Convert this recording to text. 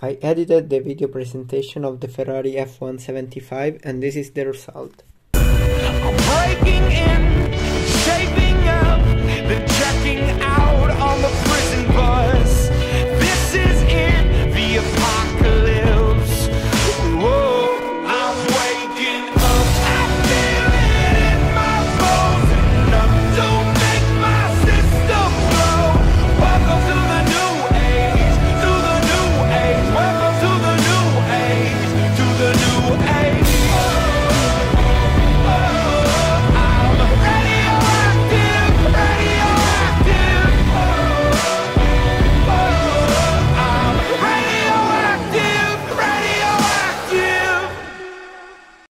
I edited the video presentation of the Ferrari F175 and this is the result.